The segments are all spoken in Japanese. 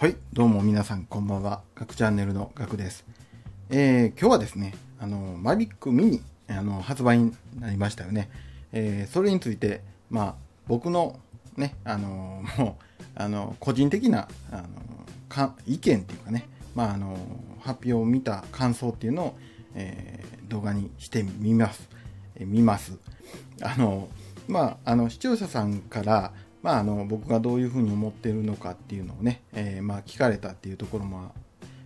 はい、どうも皆さんこんばんは。ガクチャンネルのガクです。えー、今日はですね、あの、マビックミニ、あの、発売になりましたよね。えー、それについて、まあ、僕のね、あの、もう、あの、個人的な、あの、か意見っていうかね、まあ、あの、発表を見た感想っていうのを、えー、動画にしてみます。えー、見ます。あの、まあ、あの、視聴者さんから、まあ、あの僕がどういうふうに思ってるのかっていうのをね、えー、まあ、聞かれたっていうところも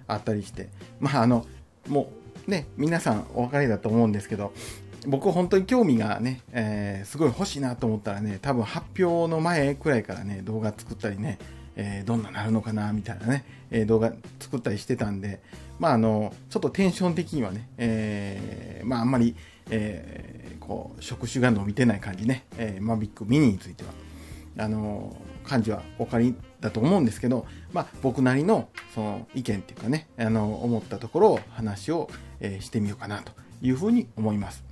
あったりして、まあ、あのもうね皆さんお分かりだと思うんですけど僕本当に興味がね、えー、すごい欲しいなと思ったらね多分発表の前くらいからね動画作ったりね、えー、どんななるのかなみたいなね、え動画作ったりしてたんでまああのちょっとテンション的にはね、えまあんまり、えこう触手が伸びてない感じね、えマビックミニについては。あの感じはお借りだと思うんですけど、まあ、僕なりのその意見っていうかねあの思ったところを話を、えー、してみようかなというふうに思います。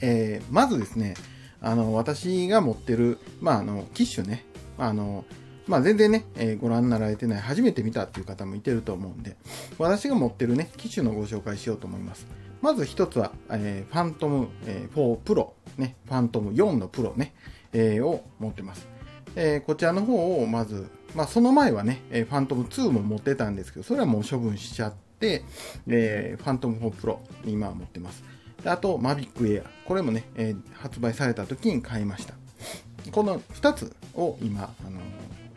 えー、まずですねあの私が持ってる、まあ、あの機種ねあのまあ、全然ね、えー、ご覧になられてない、初めて見たっていう方もいてると思うんで、私が持ってるね、機種のご紹介しようと思います。まず一つは、えー、ファントム、えー、4プロ、ね、ファントム4のプロね、えー、を持ってます。えー、こちらの方をまず、まあ、その前はね、えー、ファントム2も持ってたんですけど、それはもう処分しちゃって、えー、ファントム4プロ今は持ってます。であと、マビックエア。これもね、えー、発売された時に買いました。この2つを今、あの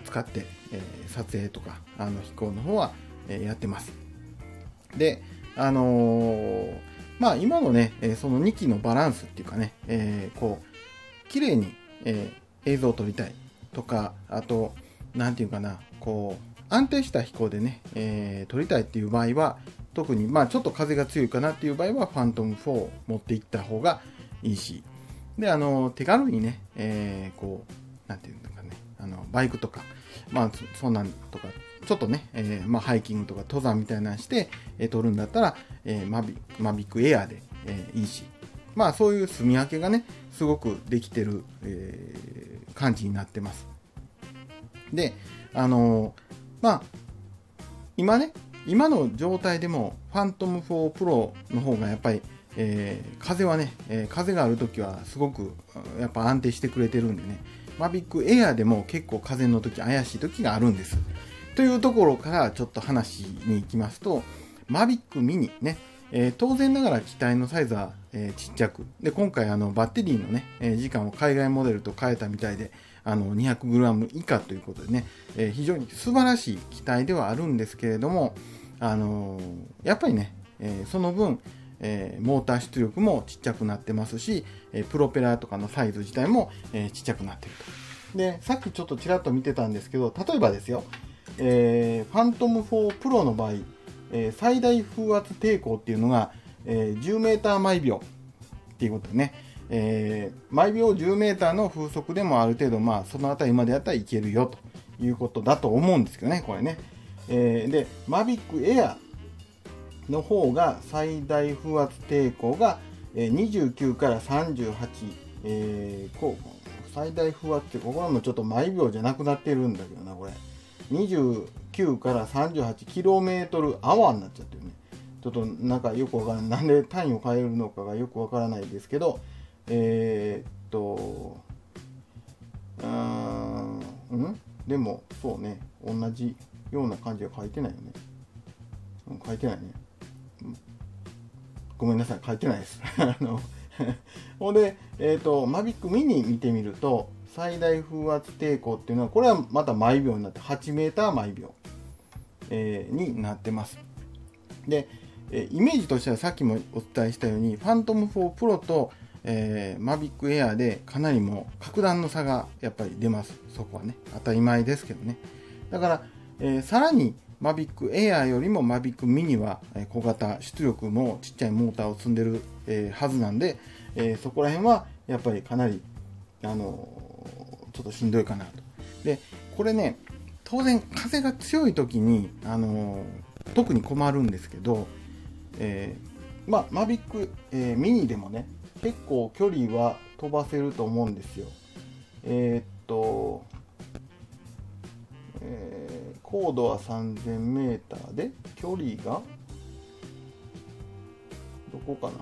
使って、えー、撮影とか、あの飛行の方は、えー、やってます。で、あのー、まあ今のね、えその2機のバランスっていうかね、えー、こう、綺麗にえー、映像を撮りたいとか、あと、なんていうかな、こう、安定した飛行でね、えー、撮りたいっていう場合は、特に、まあちょっと風が強いかなっていう場合は、ファントム4を持っていった方がいいし、で、あの、手軽にね、えー、こう、なんていうのかね、あの、バイクとか、まあそんなんとか、ちょっとね、えー、まあ、ハイキングとか登山みたいなのして、えー、撮るんだったら、えー、マビマビックエアで、えー、いいし、まあそういう住み分けがね、すごくできてる、えー、感じになってます。で、あのー、まあ、今ね、今の状態でも、ファントム4 Pro の方がやっぱり、えー、風はね、えー、風があるときはすごくやっぱ安定してくれてるんでね、マビックエアでも結構風の時、怪しい時があるんです。というところからちょっと話に行きますと、マビックミニね、えー、当然ながら機体のサイズは、えー、ちっちゃくで今回あのバッテリーのね、えー、時間を海外モデルと変えたみたいであの 200g 以下ということでね、え非常に素晴らしい機体ではあるんですけれども、あのやっぱりね、えその分、えモーター出力もちっちゃくなってますし、えプロペラとかのサイズ自体も、えちっちゃくなってると。で、さっきちょっとちらっと見てたんですけど、例えばですよ、えー、ファントム4 Pro の場合、えー、最大風圧抵抗っていうのが、えー、10メーター毎秒っていうことでね、えー、毎秒10メーターの風速でもある程度、まあ、その辺りまでやったらいけるよということだと思うんですけどね、これね。えー、で、マビックエアの方が最大風圧抵抗が、29から38、えー、こう最大風圧ってここはもうちょっと毎秒じゃなくなってるんだけどな、これ。29から 38km アワーになっちゃってるね。ちょっとなんかよくわからない。なんで単位を変えるのかがよくわからないですけど、えー、っと、うーん、ん？でも、そうね、同じような感じは書いてないよね。書いてないね。ごめんなさい、書いてないです。あのほんで、えっ、ー、と、マビックミニ見てみると、最大風圧抵抗っていうのは、これはまた毎秒になって8メーター毎秒、えー、になってます。で、えイメージとしてはさっきもお伝えしたように、ファントム4 Pro と、えー、マビックエアでかなりもう格段の差がやっぱり出ます。そこはね。当たり前ですけどね。だから、えー、さらにマビックエアよりもマビックミニは小型、出力もちっちゃいモーターを積んでる、えー、はずなんで、えそこら辺はやっぱりかなり、あのちょっとしんどいかなと。で、これね、当然風が強い時に、あのー、特に困るんですけど、えー、まあ、マビック、えー、ミニでもね、結構距離は飛ばせると思うんですよ。えー、っと、え高度は 3000m で距離がどこかな？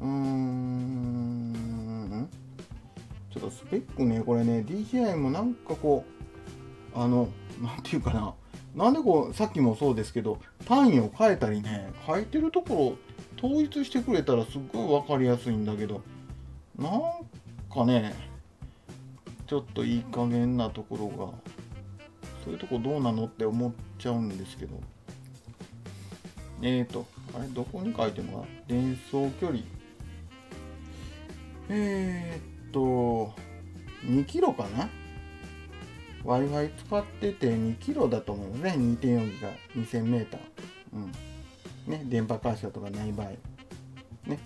うーんちょっとスペックねこれね DJI もなんかこうあのなんていうかな。なんでこうさっきもそうですけど単位を変えたりね書いてるところ統一してくれたらすっごい分かりやすいんだけどなんかねちょっといい加減なところがそういうとこどうなのって思っちゃうんですけど。えーとあれどこに書いてるのか伝送距離。えー、っと2キロかな？Wi-Fi 使ってて2キロだと思うね。2.4ギガ 2000m うん。ね電波回射とかない場合。ね。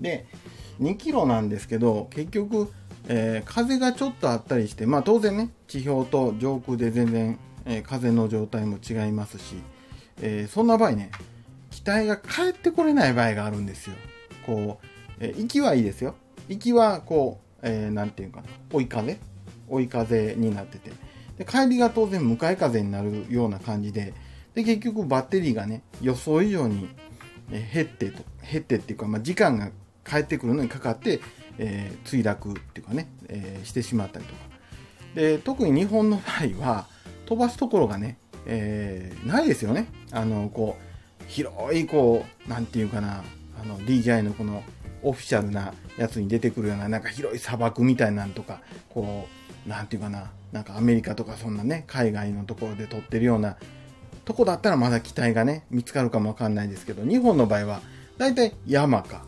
で2キロなんですけど結局、えー、風がちょっとあったりしてまあ当然ね地表と上空で全然、えー、風の状態も違いますし、えー、そんな場合ね機体が帰ってこれない場合があるんですよ。こう、え行きはいいですよ。行きはこう、えー、て言うかな追い風？追い風になってて。で帰りが当然向かい風になるような感じでで結局バッテリーがね予想以上に減ってと減ってっていうか、まあ、時間が帰ってくるのにかかって、えー、墜落っていうかね、えー、してしまったりとか。で特に日本の場合は飛ばすところがね、えー、ないですよね。あのこう広いこうなんていうかなあの DJI のこのオフィシャルなやつに出てくるようななんか広い砂漠みたいなんとかこうなんていうかななんかアメリカとかそんなね海外のところで撮ってるようなとこだったらまだ機体がね見つかるかもわかんないですけど日本の場合は大体山か、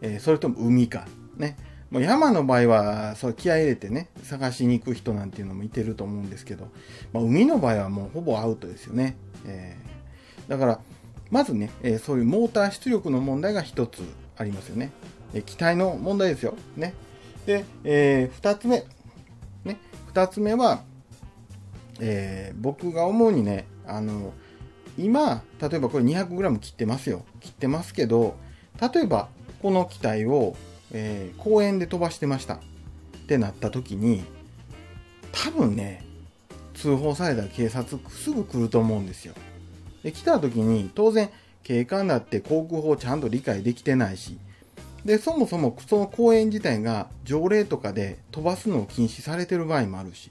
えー、それとも海かね。もう山の場合はそれ気合入れてね探しに行く人なんていうのもいてると思うんですけど、まあ、海の場合はもうほぼアウトですよね、えー、だからまずね、えー、そういうモーター出力の問題が一つ。ありますよねえ機体の問題ですよ。ね。で、えー、2つ目。ね。2つ目は、えー、僕が思うにね、あの、今、例えばこれ 200g 切ってますよ。切ってますけど、例えばこの機体を、えー、公園で飛ばしてましたってなった時に、多分ね、通報された警察すぐ来ると思うんですよ。で、来た時に当然警官だって航空法ちゃんと理解できてないし、で、そもそもその公園自体が条例とかで飛ばすのを禁止されてる場合もあるし。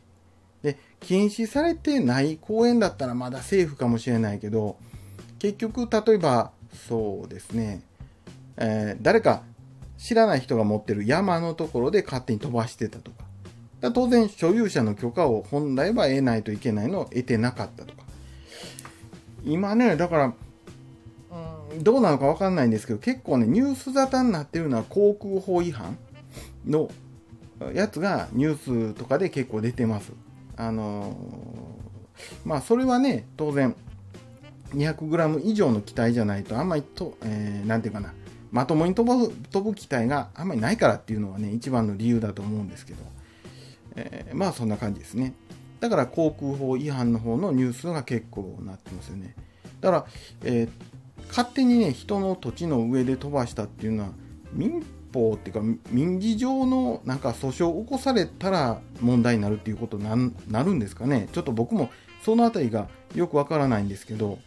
で、禁止されてない公園だったらまだセーフかもしれないけど、結局、例えば、そうですね、えー、誰か知らない人が持ってる山のところで勝手に飛ばしてたとか。か当然、所有者の許可を本来は得ないといけないのを得てなかったとか。今ね、だから、どうなのかわかんないんですけど、結構ね、ニュース沙汰になってるのは航空法違反のやつがニュースとかで結構出てます。あのー、まあ、それはね、当然、200g 以上の機体じゃないと、あんまりと、えー、なんていうかな、まともに飛ぶ飛ぶ機体があんまりないからっていうのはね、一番の理由だと思うんですけど、えー、まあそんな感じですね。だから航空法違反の方のニュースが結構なってますよね。だから、えー、勝手にね人の土地の上で飛ばしたっていうのは民法っていうか民事上のなんか訴訟を起こされたら問題になるっていうことになるんですかね。ちょっと僕もその辺りがよくわからないんですけど。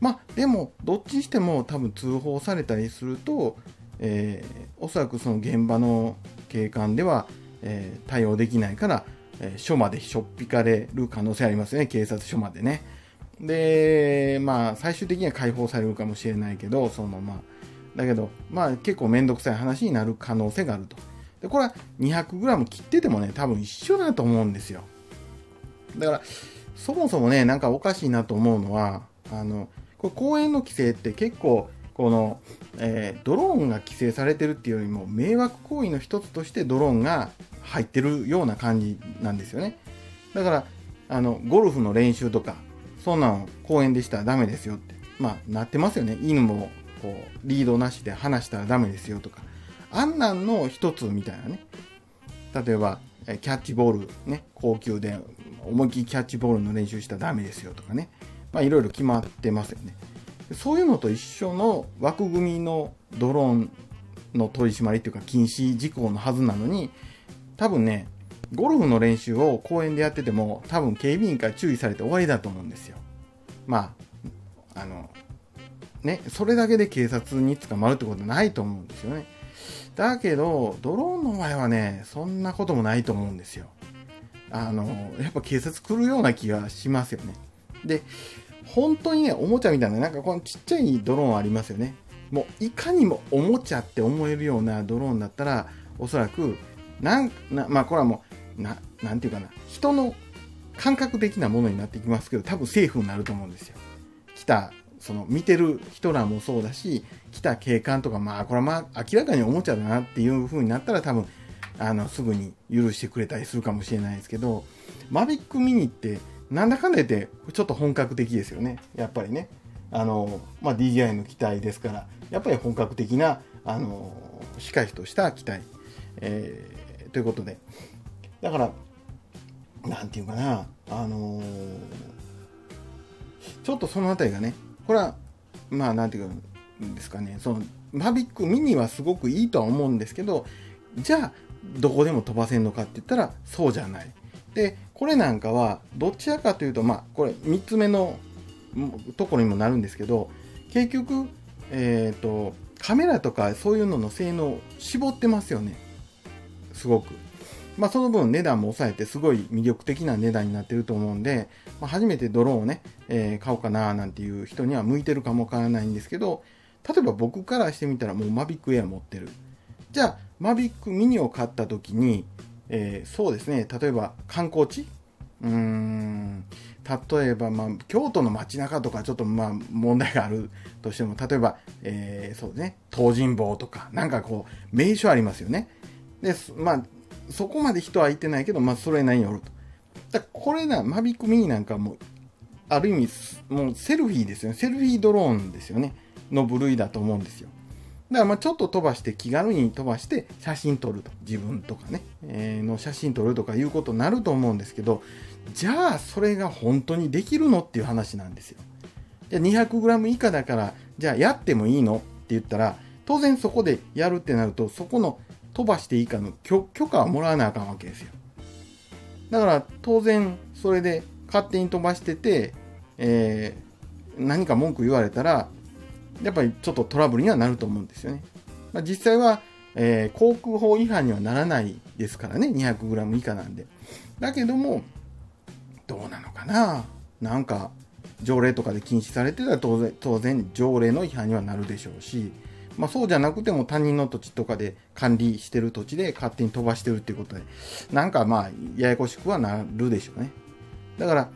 まあでもどっちにしても多分通報されたりすると、えー、おそらくその現場の警官では、えー、対応できないから、えー、署までしょっぴかれる可能性ありますよね。警察署までね。で、まあ、最終的には解放されるかもしれないけど、そのまま。だけど、まあ、結構めんどくさい話になる可能性があると。で、これは 200g 切っててもね、多分一緒だと思うんですよ。だから、そもそもね、なんかおかしいなと思うのは、あの、これ公園の規制って結構、この、えー、ドローンが規制されてるっていうよりも、迷惑行為の一つとしてドローンが入ってるような感じなんですよね。だから、あの、ゴルフの練習とか、そんなん公園でしたらダメですよって。まあ、なってますよね。犬も、こう、リードなしで離したらダメですよとか。あんなんの一つみたいなね。例えば、キャッチボール、ね、高級で思いっきりキャッチボールの練習したらダメですよとかね。まあ、いろいろ決まってますよね。そういうのと一緒の枠組みのドローンの取り締まりっていうか禁止事項のはずなのに、多分ね、ゴルフの練習を公園でやってても、多分警備員から注意されて終わりだと思うんですよ。まあ、あの、ね、それだけで警察に捕まるってことないと思うんですよね。だけど、ドローンの場合はね、そんなこともないと思うんですよ。あの、やっぱ警察来るような気がしますよね。で、本当にね、おもちゃみたいな、なんかこのちっちゃいドローンありますよね。もう、いかにもおもちゃって思えるようなドローンだったら、おそらく、なんなまあ、これはもう、な、なんていうかな、人の感覚的なものになってきますけど、多分セーフになると思うんですよ。来た、その、見てる人らもそうだし、来た警官とか、まあ、これはまあ、明らかにおもちゃだなっていう風になったら、多分、あの、すぐに許してくれたりするかもしれないですけど、マビックミニって、なんだかんだ言って、ちょっと本格的ですよね。やっぱりね。あの、まあ、DJI の機体ですから、やっぱり本格的な、あの、しっかりとした機体。えー、ということで。だから、なんていうかな、あのー、ちょっとそのあたりがね、これは、まあ、なんていうんですかね、その、マビックミニはすごくいいとは思うんですけど、じゃあ、どこでも飛ばせんのかって言ったら、そうじゃない。で、これなんかは、どちらかというと、まあ、これ、3つ目のところにもなるんですけど、結局、えっ、ー、と、カメラとかそういうのの性能を絞ってますよね。すごく。まあ、その分値段も抑えてすごい魅力的な値段になってると思うんで、まあ、初めてドローンをね、えー、買おうかななんていう人には向いてるかもわからないんですけど、例えば僕からしてみたらもうマビックエア持ってる。じゃあ、マビックミニを買った時に、えー、そうですね、例えば観光地？うーん、例えば、まあ、京都の街中とかちょっとまあ問題があるとしても、例えば、えー、そうね、東尋坊とか、なんかこう、名所ありますよね。で、まあ、そこまで人は行ってないけど、まあ、それなりにおると。だこれな、マビックミニなんかもある意味、もうセルフィーですよね。セルフィードローンですよね。の部類だと思うんですよ。だからまあちょっと飛ばして気軽に飛ばして写真撮ると。自分とかね、えー、の写真撮るとかいうことになると思うんですけど、じゃあそれが本当にできるのっていう話なんですよ。じゃあ 200g 以下だから、じゃあやってもいいのって言ったら、当然そこでやるってなると、そこの飛ばしていいかの許可はもらわなあかんわけですよ。だから当然それで勝手に飛ばしてて、えー、何か文句言われたら、やっぱりちょっとトラブルにはなると思うんですよね。まあ、実際は、えー、航空法違反にはならないですからね、200g 以下なんで。だけども、どうなのかな？なんか、条例とかで禁止されてたら当然、当然条例の違反にはなるでしょうし、まあ、そうじゃなくても他人の土地とかで管理してる土地で勝手に飛ばしてるっていうことで、なんかまあ、ややこしくはなるでしょうね。だから、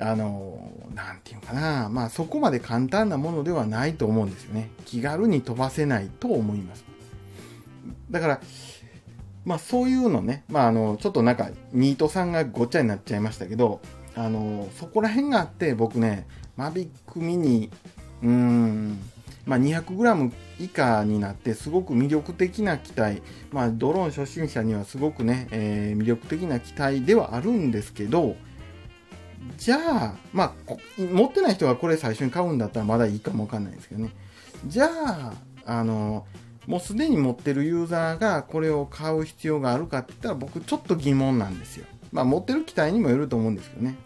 あの、なんていうかな、まあそこまで簡単なものではないと思うんですよね。気軽に飛ばせないと思います。だから、まあそういうのね、まああの、ちょっとなんか、ニートさんがごっちゃになっちゃいましたけど、あの、そこら辺があって僕ね、マビックミニ、うーん、まあ、200g 以下になってすごく魅力的な機体、まあ、ドローン初心者にはすごくね、えー、魅力的な機体ではあるんですけど、じゃあ、まあ、持ってない人がこれ最初に買うんだったらまだいいかもわかんないですけどね。じゃあ、あの、もうすでに持ってるユーザーがこれを買う必要があるかって言ったら僕ちょっと疑問なんですよ。まあ持ってる機体にもよると思うんですけどね。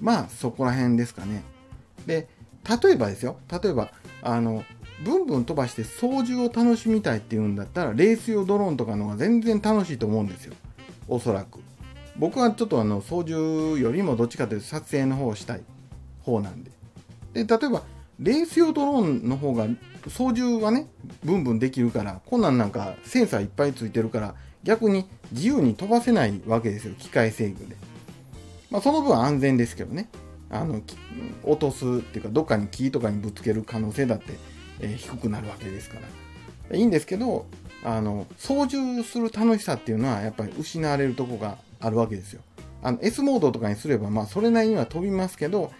まあそこら辺ですかね。で、例えばですよ。例えば、あの、ブンブン飛ばして操縦を楽しみたいっていうんだったら、レース用ドローンとかの方が全然楽しいと思うんですよ。おそらく。僕はちょっとあの操縦よりもどっちかというと撮影の方をしたい方なんで。で、例えば、レース用ドローンの方が操縦はね、ブンブンできるから、こんなんなんかセンサーいっぱいついてるから、逆に自由に飛ばせないわけですよ、機械制御で。まあ、その分安全ですけどね。あの、落とすっていうか、どっかに木とかにぶつける可能性だって、えー、低くなるわけですから。いいんですけど、あの、操縦する楽しさっていうのは、やっぱり失われるとこがあるわけですよ。あの S モードとかにすれば、まあ、それなりには飛びますけど、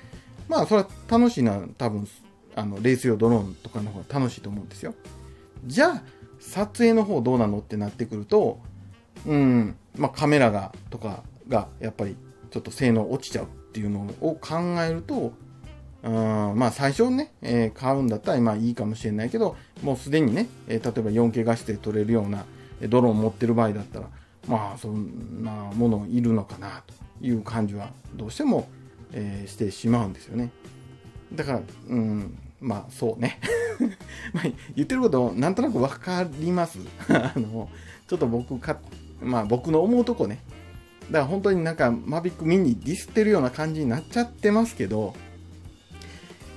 まあ、それは楽しいのは多分、あの、レース用ドローンとかの方が楽しいと思うんですよ。じゃあ、撮影の方どうなのってなってくると、うん、まあ、カメラが、とかが、やっぱり、ちょっと性能落ちちゃうっていうのを考えると、うん、まあ最初ね、えー、買うんだったらまあいいかもしれないけど、もうすでにね、えー、例えば 4K 画質で撮れるようなドローン持ってる場合だったら、まあそんなものいるのかなという感じはどうしても、えー、してしまうんですよね。だからうんまあそうね。まあ言ってることなんとなく分かります。あのちょっと僕かまあ僕の思うとこね。だから本当になんかマビックミニディスってるような感じになっちゃってますけど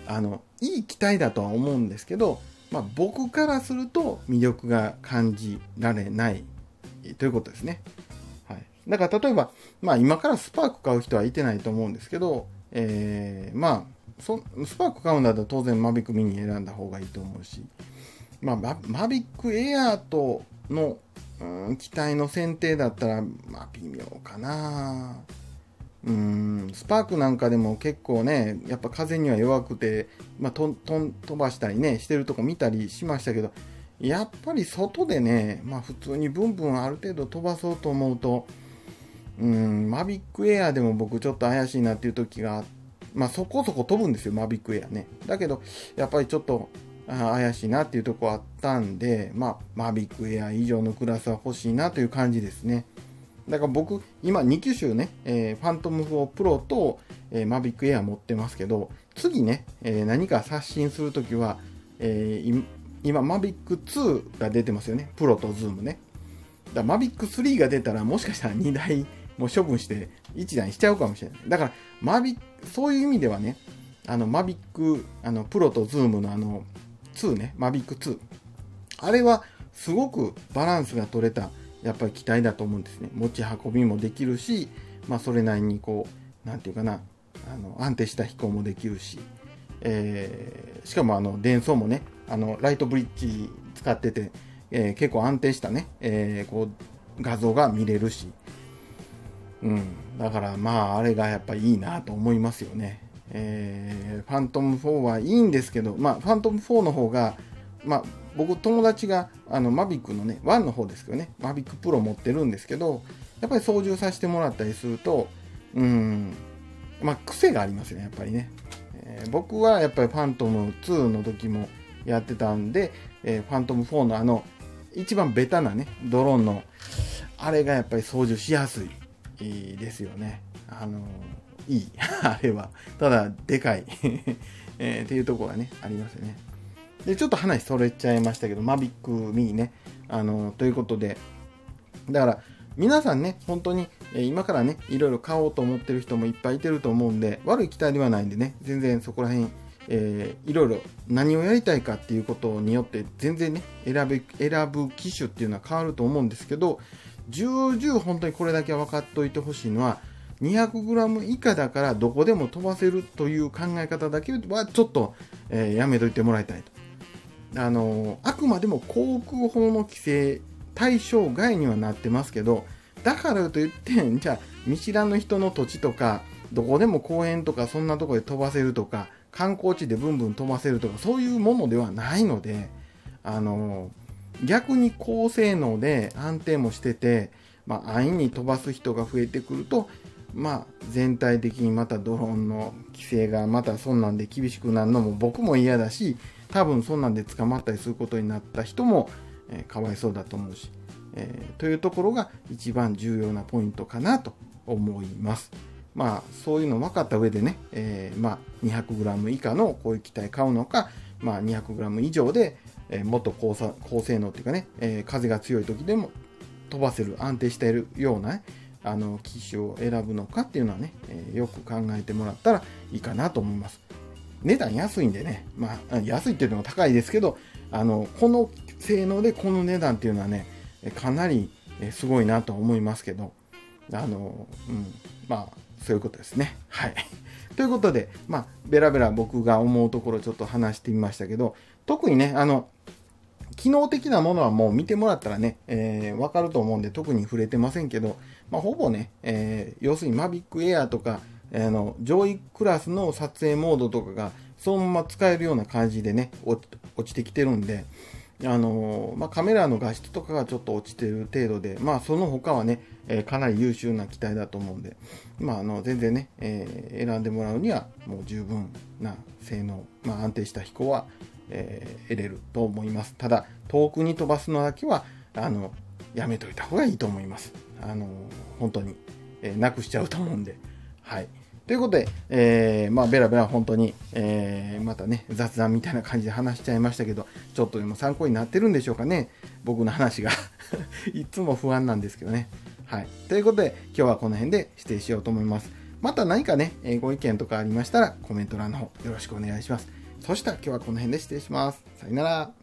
あのいい機体だとは思うんですけど、まあ、僕からすると魅力が感じられないということですね。はい、だから例えば、まあ、今からスパーク買う人はいてないと思うんですけど、えー、まあそスパーク買うんだったら当然マビックミニ選んだ方がいいと思うし、まあ、マビックエアーとの、うん、機体の選定だったら、まあ、微妙かな。うんスパークなんかでも結構ねやっぱ風には弱くて、まあ、とと飛ばしたりねしてるとこ見たりしましたけどやっぱり外でね、まあ、普通にブンブンある程度飛ばそうと思うとうんマビックエアでも僕ちょっと怪しいなっていう時がまあそこそこ飛ぶんですよマビックエアねだけどやっぱりちょっと怪しいなっていうとこあったんで、まあ、マビックエア以上のクラスは欲しいなという感じですね。だから僕、今2機種ね、えー、ファントム4プロと、えー、マビックエア持ってますけど、次ね、えー、何か刷新するときは、えー、今、マビック2が出てますよね。プロとズームね。だマビック3が出たら、もしかしたら2台も処分して1台にしちゃうかもしれない。だから、マビそういう意味ではね、あの、マビック、あの、プロとズームのあの、2ね、マビック2。あれは、すごくバランスが取れた、やっぱり機体だと思うんですね。持ち運びもできるし、まあ、それなりにこう、なんていうかな、あの安定した飛行もできるし、えー、しかもあの伝送もね、あのライトブリッジ使ってて、えー、結構安定したね、えー、こう画像が見れるし、うん、だからまああれがやっぱいいなと思いますよね。えー、ファントム4はいいんですけど、まあ、ファントム4の方が、まあ、僕友達があのマビックのね1の方ですけどねマビックプロ持ってるんですけどやっぱり操縦させてもらったりするとうん。まあ癖がありますよねやっぱりね、えー、僕はやっぱりファントム2の時もやってたんで、えー、ファントム4のあの一番ベタなねドローンのあれがやっぱり操縦しやすいですよね。あのいい。あれは。ただでかい。えー、っていうところがねありますよね。で、ちょっと話それちゃいましたけど、マビックミニね、あの、ということで、だから、皆さんね、本当に、今からね、いろいろ買おうと思ってる人もいっぱいいてると思うんで、悪い期待ではないんでね、全然そこら辺、えー、いろいろ何をやりたいかっていうことによって全然ね選ぶ選ぶ機種っていうのは変わると思うんですけど重々本当にこれだけは分かっておいてほしいのは 200g 以下だからどこでも飛ばせるという考え方だけはちょっと、えー、やめといてもらいたいと。あのあくまでも航空法の規制対象外にはなってますけどだからといってじゃあ見知らぬ人の土地とかどこでも公園とかそんなとこで飛ばせるとか観光地でブンブン飛ばせるとかそういうものではないのであの逆に高性能で安定もしてて、まあ、安易に飛ばす人が増えてくると、まあ、全体的にまたドローンの規制がまたそんなんで厳しくなるのも僕も嫌だし多分そんなんで捕まったりすることになった人も、えー、かわいそうだと思うし、えー、というところが一番重要なポイントかなと思います。まあそういうの分かった上でね、えー、まあ 200g 以下のこういう機体買うのか、まあ 200g 以上で、えー、もっと高高性能っていうかね、えー、風が強い時でも飛ばせる安定しているような、ね、あの機種を選ぶのかっていうのはね、えよく考えてもらったらいいかなと思います。値段安いんでね、まあ、安いっていうのも高いですけど、あの、この性能でこの値段っていうのはね、かなりすごいなと思いますけど、あの、うん、まあ、そういうことですね。はい。ということで、まあ、ベラベラ僕が思うところちょっと話してみましたけど、特にね、あの、機能的なものはもう見てもらったらね、えー、わかると思うんで特に触れてませんけど、まあ、ほぼね、えー、要するに Mavic Air とか、あの上位クラスの撮影モードとかがそのまま使えるような感じでね落ちてきてるんであのまあ、カメラの画質とかがちょっと落ちてる程度で、まあ、その他はね、えー、かなり優秀な機体だと思うんで、まあ、あの全然ね、えー、選んでもらうにはもう十分な性能、まあ、安定した飛行は、えー、得れると思いますただ遠くに飛ばすのだけはあのやめといた方がいいと思います。あの、本当に、えー、なくしちゃうと思うんで。はい。ということで、えー、まあ、ベラベラ本当に、えー、またね、雑談みたいな感じで話しちゃいましたけど、ちょっとでも参考になってるんでしょうかね。僕の話が いつも不安なんですけどね。はい。ということで、今日はこの辺で指定しようと思います。また何かね、えご意見とかありましたら、コメント欄の方よろしくお願いします。そしたら今日はこの辺で指定します。さよなら。